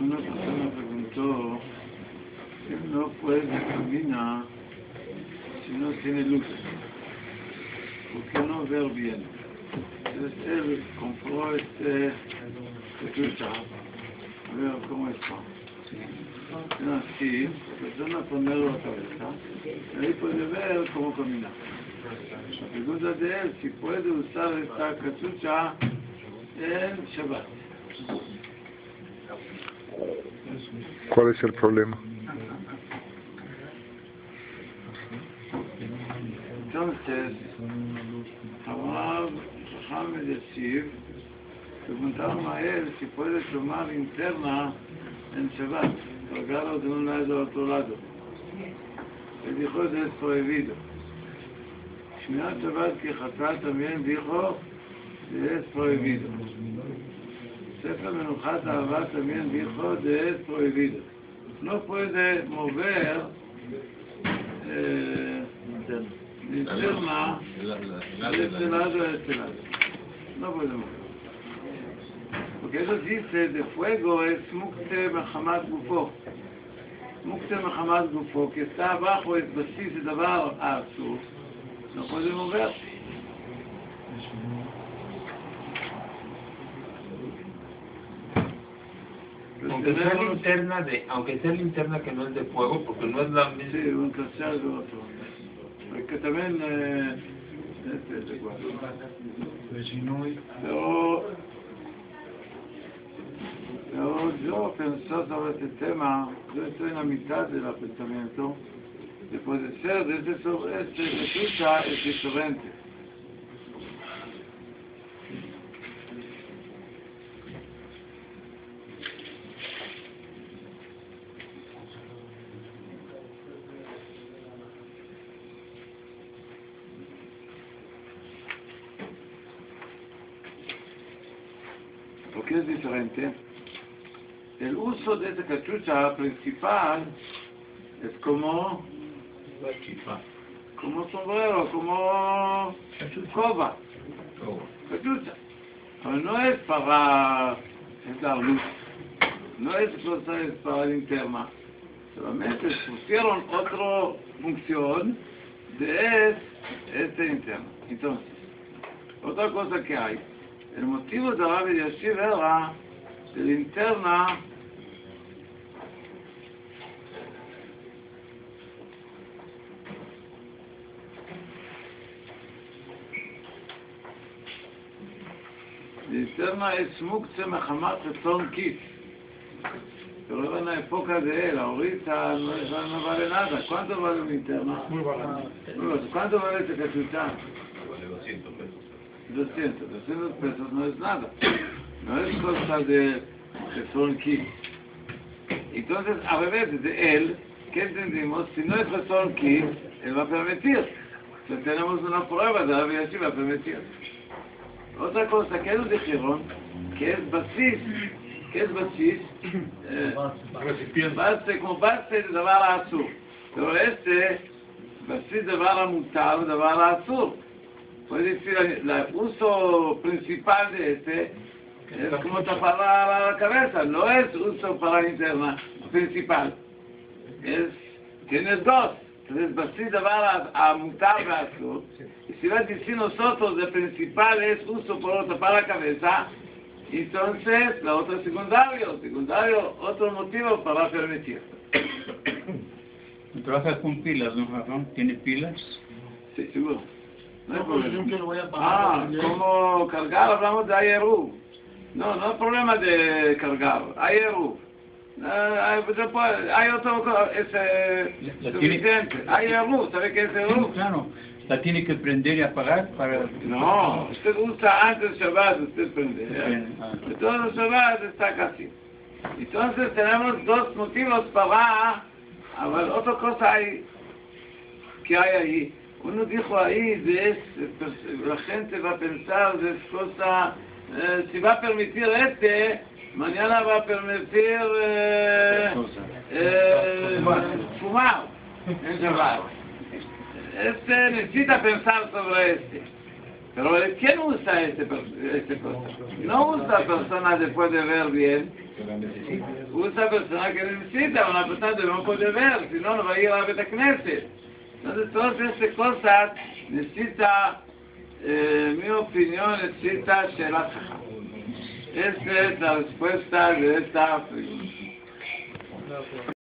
Una persona preguntó si no puede caminar si no tiene luz. ¿Por qué no ver bien? Entonces él compró este cachucha. A ver cómo está. Así, la persona ponerlo a la cabeza, y ahí puede ver cómo caminar. La pregunta de él, si puede usar esta cachucha en Shabbat. ¿Cuál es el problema? Entonces, Hamad Hamad Yasiv preguntaron a él si puede tomar interna en Shabbat, cargarlo de un lado a otro lado. Él dijo, eso es prohibido. Shmirat Shabbat que Hatzal también dijo, que ספר מנוחת אהבת המין הלכות דעת פרויבידו. לא פרוידה מובר אה, אינטרמה לאצטלדו אצטלדו. לא פרוידה מובר. Porque eso dice, de fuego es mukte mehamat gufo. מוקצה מחמת גופו, כי סתיו אחו את בסיס הדבר האסור, לא נכון זה עובר. Aunque sea linterna de, aunque sea linterna que no es de fuego, porque no es la misma. Sí, un tercer de otro. Porque también eh, este es igual. Pero, pero yo pensé sobre este tema, yo estoy en la mitad del pensamiento, que puede ser desde sobre este resulta es diferente. ¿Por qué es diferente? El uso de esta cachucha principal es como, como sombrero, como coba, cachucha. Pero no es para dar luz, no es cosa es para linterna. Solamente pusieron otra función de este linterna. Entonces, otra cosa que hay, el motivo de Rabbi Yashiv era de linterna linterna es mukse mechamat rtzon kif. Pero en la época de él, ahorita no, es, no vale nada. ¿Cuánto vale una linterna? Muy barato. Bueno, ¿Cuánto vale este cachuchá? Vale 200 200, 200 pesos no es nada. No es cosa de, son kit. Entonces, a revés de él, ¿qué entendimos? Si no es razón kit, él va a permitir. Entonces tenemos una prueba de la vida va a permitir. Otra cosa que ellos dijeron, que es basis, que es basis, eh, base, como base de דבר אסור. pero este, בסיס דבר המותר ודבר אסור. Puede decir, el uso principal de este es como tapar la, la cabeza, no es uso para la interna principal. Es, tienes dos. Entonces, basis de vara a mutar brazo. Y si vas a decir nosotros, el principal es uso por tapar la cabeza, entonces la otra es secundario. Secundario, otro motivo para permitir. Trabaja con pilas, ¿no? ¿Tiene pilas? Sí, seguro. No hay No, yo problema. que lo voy a Ah, como cargar, hablamos de Ayeru. No, no hay problema de cargar. Ayeru. Ah, hay, otro, co- es eh, La- tiene- suficiente. Ayeru, ¿sabe qué es Eru? Claro. ¿La tiene que prender y apagar para...? No, usted usa antes Shabbat, usted prende. ¿eh? Ah. Shabbat está casi. Entonces tenemos dos motivos para... Ver, otra cosa hay que hay ahí. Uno dijo ahí, de pues, la gente va a pensar, de cosa, eh, si va a permitir este, mañana va a permitir eh, eh, fumar en Shabbat. Este necesita pensar sobre este. Pero eh, ¿quién usa este, este cosa? No usa persona después de ver bien. Usa persona que necesita, una persona que no puede ver, si no, no va a ir a la entonces todas estas cosas necesita, eh, mi opinión, necesita Shelat Esta es la respuesta de esta pregunta.